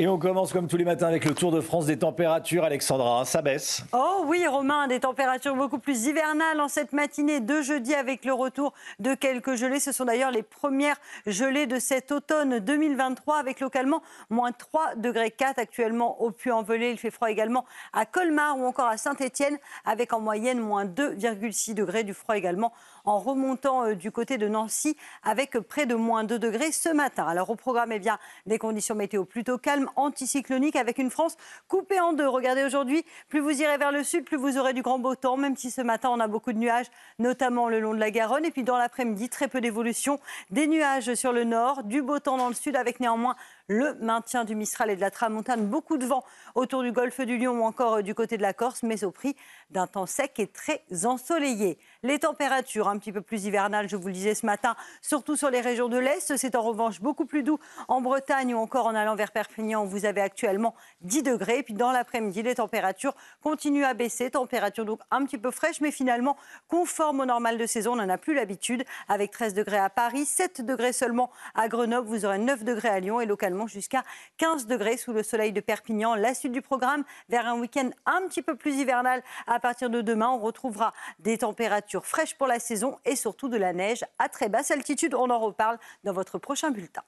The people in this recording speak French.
Et on commence comme tous les matins avec le Tour de France des températures. Alexandra, ça baisse. Oh oui, Romain, des températures beaucoup plus hivernales en cette matinée de jeudi avec le retour de quelques gelées. Ce sont d'ailleurs les premières gelées de cet automne 2023 avec localement moins 3 degrés 4 actuellement au Puy-en-Velay. Il fait froid également à Colmar ou encore à Saint-Étienne avec en moyenne moins 2,6 degrés. Du froid également en remontant euh, du côté de Nancy avec près de moins 2 degrés ce matin. Alors au programme, eh bien, des conditions météo plutôt calmes anticyclonique avec une France coupée en deux. Regardez aujourd'hui, plus vous irez vers le sud, plus vous aurez du grand beau temps, même si ce matin on a beaucoup de nuages, notamment le long de la Garonne. Et puis dans l'après-midi, très peu d'évolution, des nuages sur le nord, du beau temps dans le sud avec néanmoins le maintien du Mistral et de la Tramontane, beaucoup de vent autour du golfe du Lion ou encore euh, du côté de la Corse, mais au prix d'un temps sec et très ensoleillé. Les températures un petit peu plus hivernales, je vous le disais ce matin, surtout sur les régions de l'Est. C'est en revanche beaucoup plus doux en Bretagne ou encore en allant vers Perpignan vous avez actuellement 10 degrés. Et puis dans l'après-midi, les températures continuent à baisser. Température donc un petit peu fraîche, mais finalement conforme au normal de saison. On n'en a plus l'habitude avec 13 degrés à Paris, 7 degrés seulement à Grenoble. Vous aurez 9 degrés à Lyon et localement jusqu'à 15 degrés sous le soleil de Perpignan. La suite du programme vers un week-end un petit peu plus hivernal à partir de demain. On retrouvera des températures fraîches pour la saison et surtout de la neige à très basse altitude. On en reparle dans votre prochain bulletin.